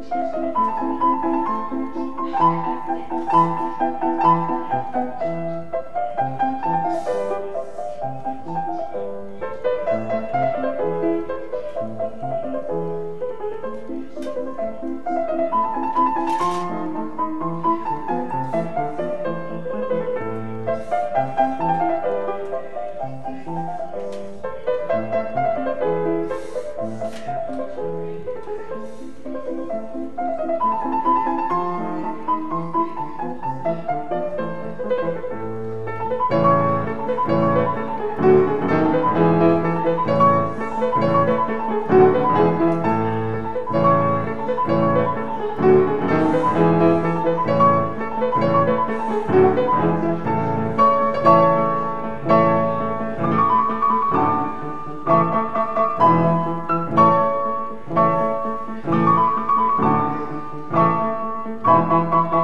Thank you. Música